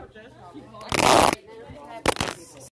coaches.